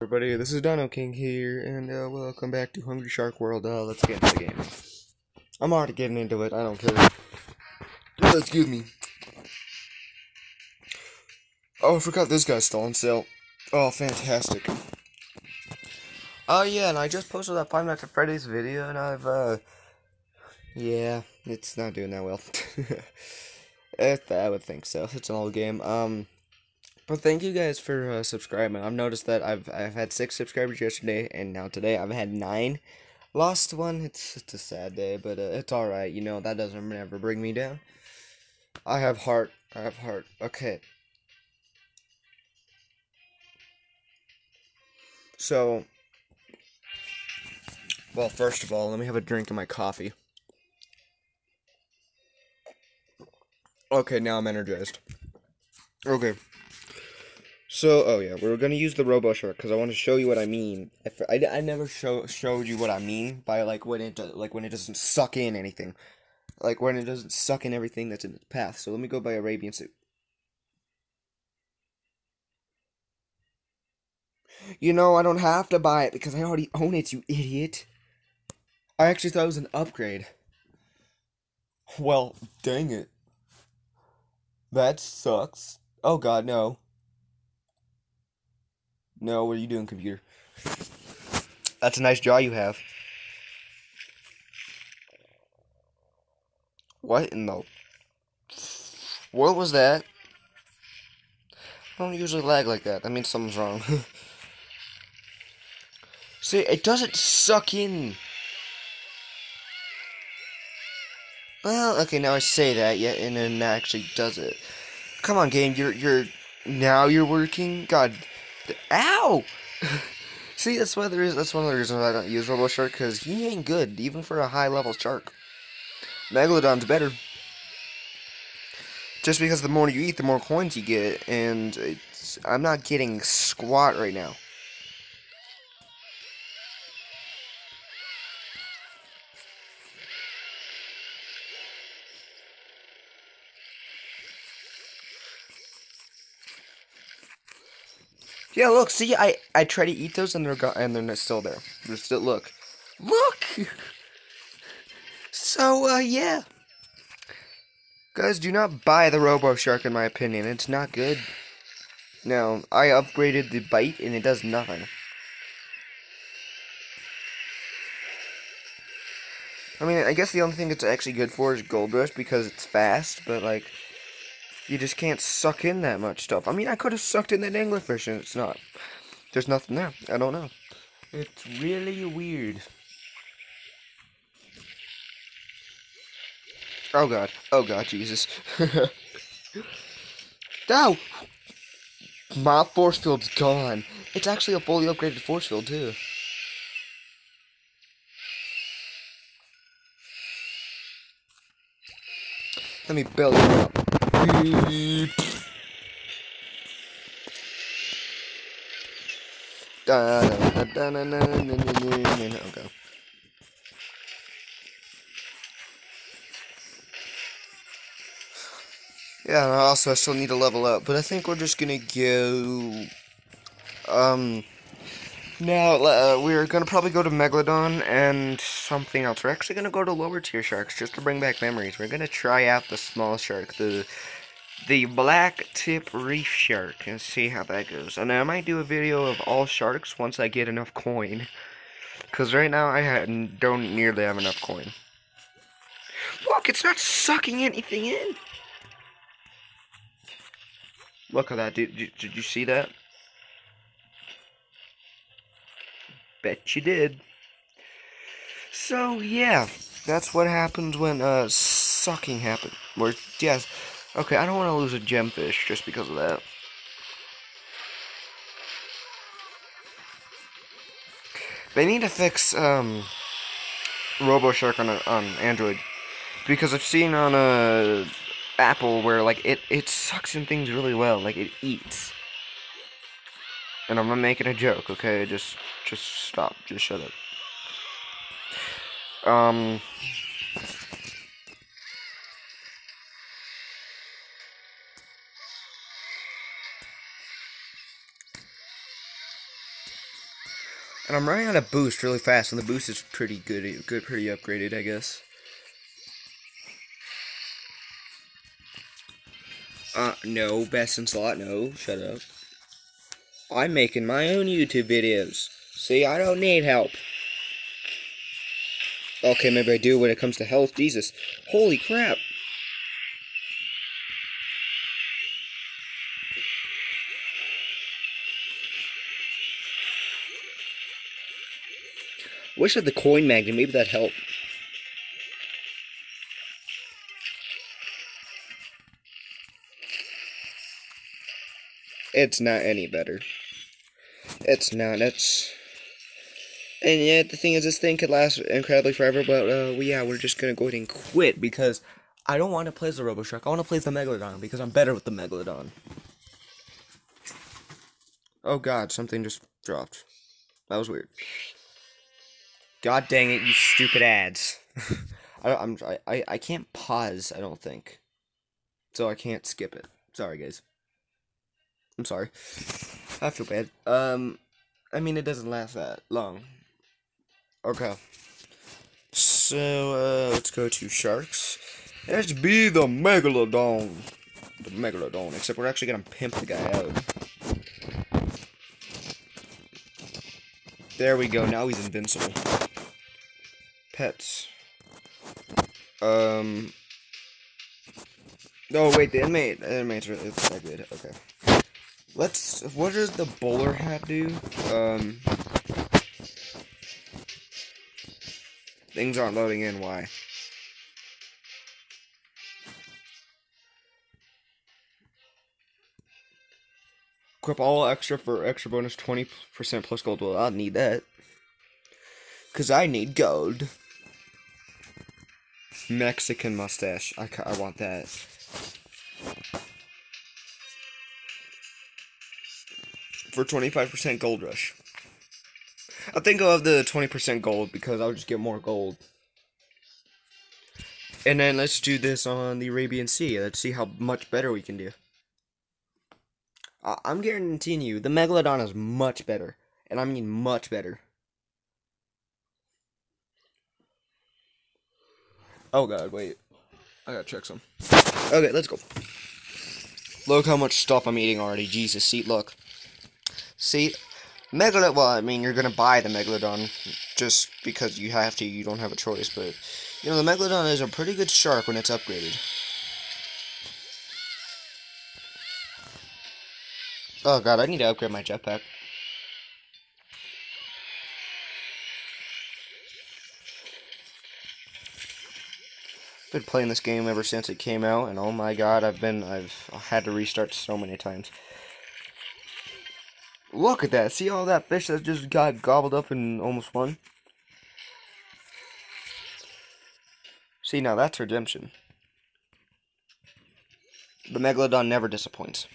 everybody, this is Dino King here, and uh, welcome back to Hungry Shark World. Uh, let's get into the game. I'm already getting into it, I don't care. Uh, excuse me. Oh, I forgot this guy's still on sale. Oh, fantastic. Oh, yeah, and I just posted that Five Nights at Freddy's video, and I've, uh, yeah, it's not doing that well. I would think so. It's an old game. Um, but thank you guys for uh, subscribing. I've noticed that I've I've had six subscribers yesterday, and now today I've had nine. Lost one. It's it's a sad day, but uh, it's all right. You know that doesn't ever bring me down. I have heart. I have heart. Okay. So, well, first of all, let me have a drink of my coffee. Okay, now I'm energized. Okay. So, oh yeah, we're gonna use the Robo Shark because I want to show you what I mean. If I, I never show showed you what I mean by like when it do, like when it doesn't suck in anything, like when it doesn't suck in everything that's in its path. So let me go buy Arabian Sea. You know I don't have to buy it because I already own it, you idiot. I actually thought it was an upgrade. Well, dang it. That sucks. Oh god, no. No, what are you doing, computer? That's a nice jaw you have. What in the... What was that? I don't usually lag like that. That means something's wrong. See, it doesn't suck in. Well, okay, now I say that, yet, and then actually does it. Come on, game, you're, you're, now you're working? God, ow! See, that's why there is, that's one of the reasons I don't use Robo Shark, because he ain't good, even for a high-level shark. Megalodon's better. Just because the more you eat, the more coins you get, and I'm not getting squat right now. Yeah, look, see, I I try to eat those and they're gone, and they're still there. They're still look, look. So uh, yeah, guys, do not buy the Robo Shark. In my opinion, it's not good. Now I upgraded the bite and it does nothing. I mean, I guess the only thing it's actually good for is Gold Rush because it's fast, but like. You just can't suck in that much stuff. I mean, I could have sucked in that anglerfish and it's not. There's nothing there. I don't know. It's really weird. Oh god. Oh god, Jesus. Ow! My force field's gone. It's actually a fully upgraded force field, too. Let me build it up. Okay. Yeah, and also I still need to level up, but I think we're just gonna go, um, now, uh, we're gonna probably go to Megalodon and something else. We're actually gonna go to lower tier sharks just to bring back memories. We're gonna try out the small shark, the the black tip reef shark, and see how that goes. And I might do a video of all sharks once I get enough coin. Because right now I don't nearly have enough coin. Look, it's not sucking anything in. Look at that. Did, did, did you see that? Bet you did. So, yeah, that's what happens when, uh, sucking happens. Where, yes, okay, I don't want to lose a gemfish just because of that. They need to fix, um, RoboShark on, a, on Android. Because I've seen on, a uh, Apple where, like, it, it sucks in things really well. Like, it eats. And I'm not making a joke, okay? Just, just stop. Just shut up. Um... And I'm running out of boost really fast, and the boost is pretty good, good, pretty upgraded, I guess. Uh, no, best in slot, no, shut up. I'm making my own YouTube videos. See, I don't need help. Okay, maybe I do when it comes to health. Jesus. Holy crap. Wish I had the coin magnet. Maybe that'd help. It's not any better. It's not. It's. And yet, the thing is, this thing could last incredibly forever, but, uh, well, yeah, we're just gonna go ahead and quit because I don't want to play as the RoboShark. I want to play as the Megalodon because I'm better with the Megalodon. Oh god, something just dropped. That was weird. God dang it, you stupid ads. I, I'm, I, I can't pause, I don't think. So I can't skip it. Sorry, guys. I'm sorry. I feel bad. Um, I mean, it doesn't last that long. Okay. So, uh, let's go to sharks. Let's be the Megalodon. The Megalodon, except we're actually gonna pimp the guy out. There we go, now he's invincible. Pets. Um. Oh, wait, the inmate. The inmate's really that good. Okay. Let's. What does the bowler hat do? Um. Things aren't loading in. Why? Equip all extra for extra bonus 20% plus gold. Well, I'll need that. Because I need gold. Mexican mustache. I, I want that. For 25% gold rush. I think I'll have the 20% gold because I'll just get more gold. And then let's do this on the Arabian Sea. Let's see how much better we can do. I'm guaranteeing you, the Megalodon is much better. And I mean much better. Oh god, wait. I gotta check some. Okay, let's go. Look how much stuff I'm eating already. Jesus, see, look. See, Megalodon, well, I mean, you're gonna buy the Megalodon just because you have to, you don't have a choice, but, you know, the Megalodon is a pretty good shark when it's upgraded. Oh god, I need to upgrade my jetpack. Been playing this game ever since it came out, and oh my god, I've been, I've had to restart so many times. Look at that. See all that fish that just got gobbled up and almost won? See, now that's redemption. The Megalodon never disappoints.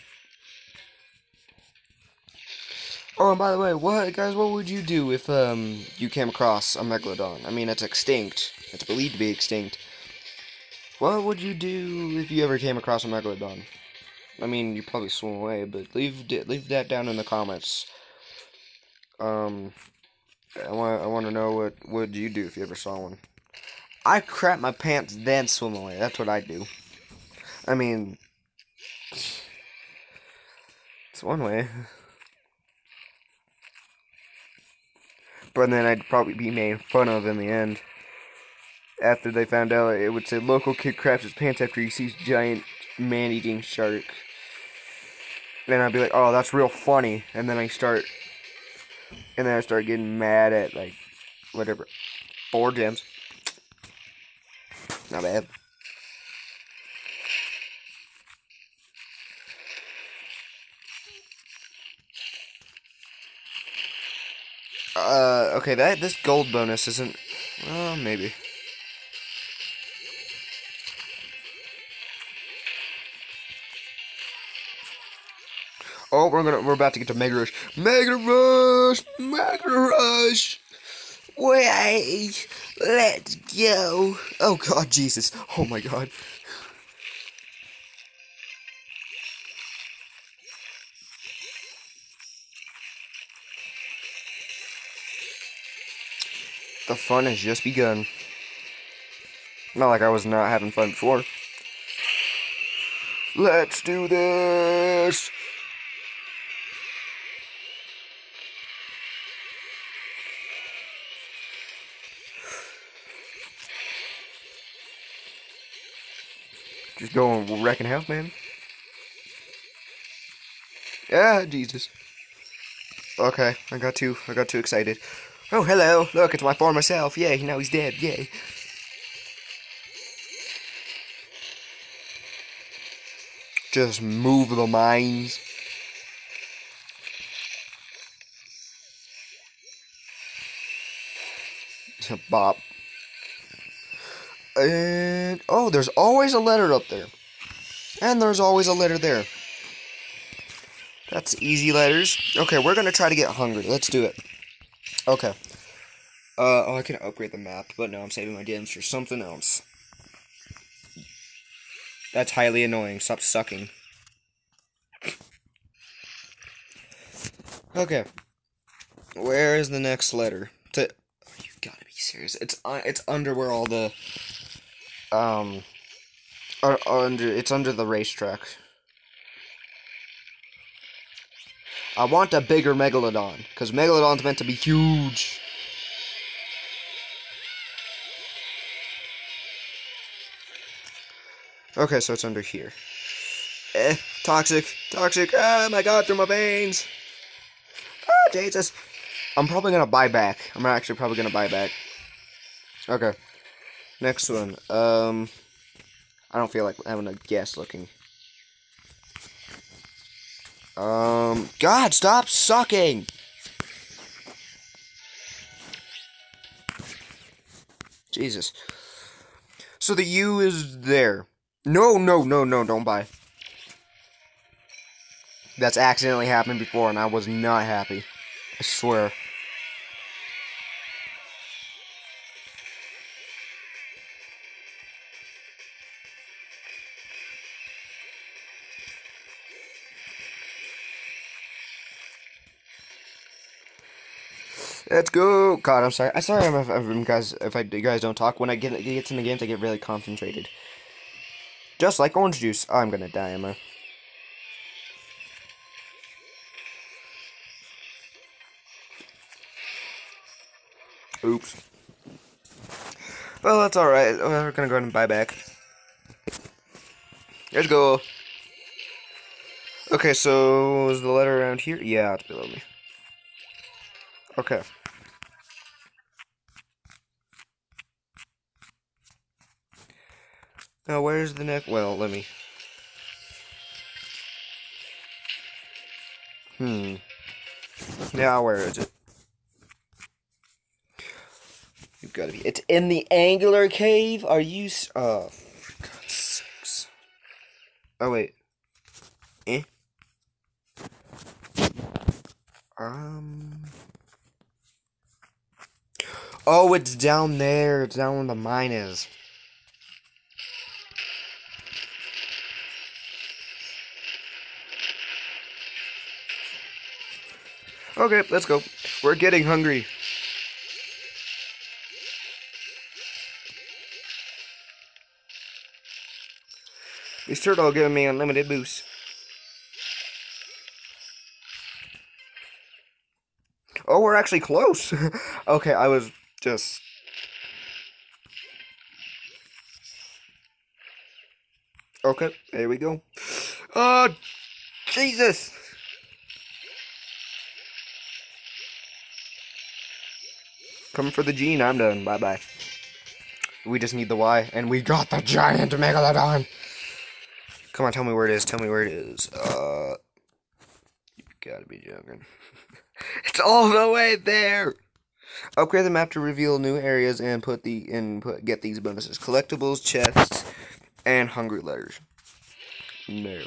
Oh, and by the way, what, guys, what would you do if, um, you came across a Megalodon? I mean, it's extinct. It's believed to be extinct. What would you do if you ever came across a Megalodon? I mean, you probably swim away, but leave leave that down in the comments. Um, I want I want to know what would you do if you ever saw one. I crap my pants then swim away. That's what I do. I mean, it's one way. But then I'd probably be made fun of in the end. After they found out, it would say local kid craps his pants after he sees giant man-eating shark. Then I'd be like, oh, that's real funny. And then I start, and then I start getting mad at, like, whatever. Four gems. Not bad. Uh, okay, that, this gold bonus isn't, well, maybe. Oh, we're gonna we're about to get to Mega Rush. Mega Rush! Mega Rush! Wait! Let's go! Oh god, Jesus. Oh my god. The fun has just begun. Not like I was not having fun before. Let's do this! Going wrecking house, man. Ah, Jesus. Okay, I got too, I got too excited. Oh, hello! Look, it's my former self. Yay! Now he's dead. Yay! Just move the mines. Bop. And oh, there's always a letter up there. And there's always a letter there. That's easy letters. Okay, we're gonna try to get hungry. Let's do it. Okay. Uh, oh, I can upgrade the map, but no, I'm saving my gems for something else. That's highly annoying. Stop sucking. Okay. Where is the next letter? To oh, you gotta be serious. It's uh, it's under where all the um are under it's under the racetrack. I want a bigger Megalodon, because Megalodon's meant to be huge. Okay, so it's under here. Eh, toxic, toxic, oh my god, through my veins. Oh, Jesus. I'm probably gonna buy back. I'm actually probably gonna buy back. Okay. Next one. Um, I don't feel like having a guess looking. Um, God, stop sucking! Jesus. So the U is there. No, no, no, no, don't buy. That's accidentally happened before, and I was not happy. I swear. Let's go. God, I'm sorry. I'm sorry if, if guys if I you guys don't talk when I get get in the games. I get really concentrated. Just like orange juice. I'm gonna die, am? Oops. Well, that's alright. We're gonna go ahead and buy back. Let's go. Okay, so is the letter around here? Yeah, it's below me. Okay. Now, where's the next? Well, let me. Hmm. Now, where is it? You've got to be. It's in the angular cave. Are you? Oh, for sakes. Oh wait. Eh. Um. Oh, it's down there. It's down where the mine is. Okay, let's go. We're getting hungry. This turtle giving me unlimited boost. Oh, we're actually close. okay, I was just... Okay, there we go. Oh, Jesus! Coming for the gene, I'm done. Bye-bye. We just need the Y, and we got the giant Megalodon! Come on, tell me where it is. Tell me where it is. Uh, you gotta be joking. it's all the way there! Upgrade the map to reveal new areas and put the and put get these bonuses: collectibles, chests, and hungry letters. No.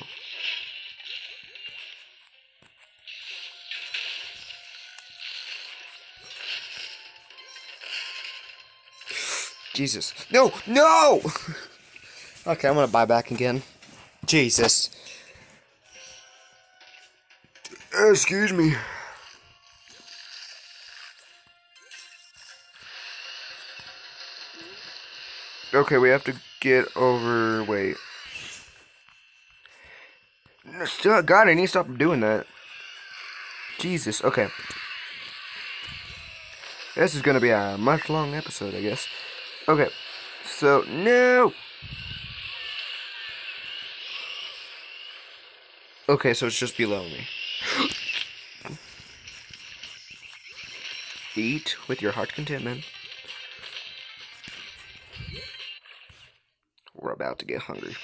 Jesus. No! No! okay, I'm gonna buy back again. Jesus. Excuse me. Okay, we have to get over. Wait. God, I need to stop doing that. Jesus. Okay. This is gonna be a much long episode, I guess. Okay. So no. Okay, so it's just below me. Eat with your heart contentment. We're about to get hungry.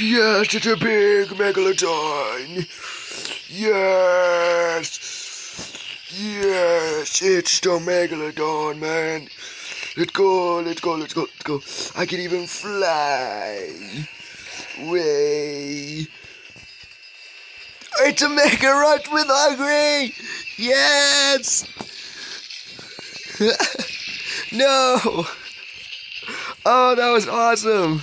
Yes, it's a big megalodon. Yes. Yes, it's the megalodon, man. Let's go, let's go, let's go, let's go. I can even fly. Way. It's a mega rush with hungry. Yes. no. Oh, that was awesome.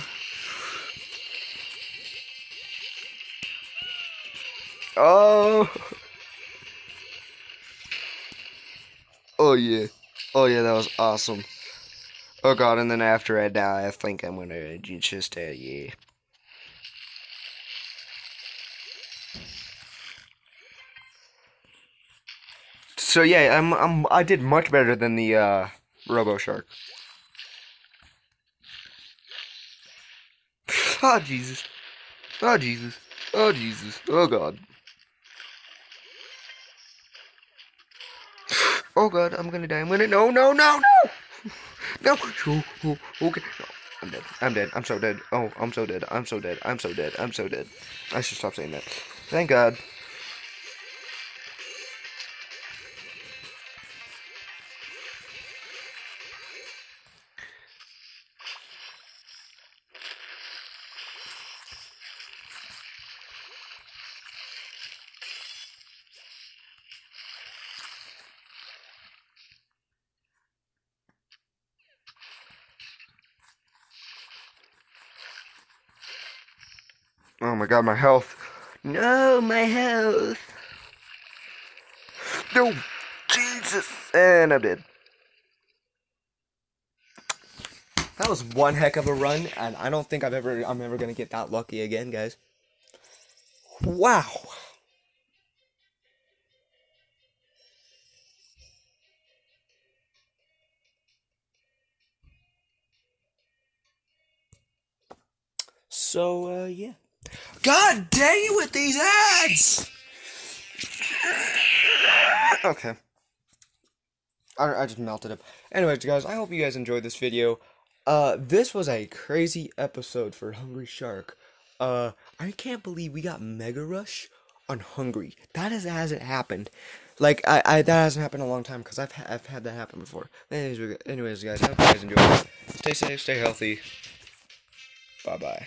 Oh. Oh yeah. Oh yeah, that was awesome. Oh god, and then after I die, I think I'm gonna just, uh, yeah. So yeah, I'm, I'm, I did much better than the, uh, Robo Shark. oh, Jesus. Oh, Jesus. Oh, Jesus. Oh, God. Oh god, I'm gonna die. I'm gonna no no no no no. Oh, oh, okay. I'm dead. I'm dead. I'm so dead. Oh, I'm so dead. I'm so dead. I'm so dead. I'm so dead. I should stop saying that. Thank God. Oh my god, my health. No, my health. No, Jesus. And I'm dead. That was one heck of a run, and I don't think I've ever I'm ever gonna get that lucky again, guys. Wow. So, uh, yeah. God dang you with these ads! Okay. I, I just melted up. Anyways, guys, I hope you guys enjoyed this video. Uh, this was a crazy episode for Hungry Shark. Uh, I can't believe we got Mega Rush on Hungry. That is, hasn't happened. Like, I, I that hasn't happened in a long time because I've, I've had that happen before. Anyways, anyways, guys, I hope you guys enjoyed. Stay safe, stay healthy. Bye-bye.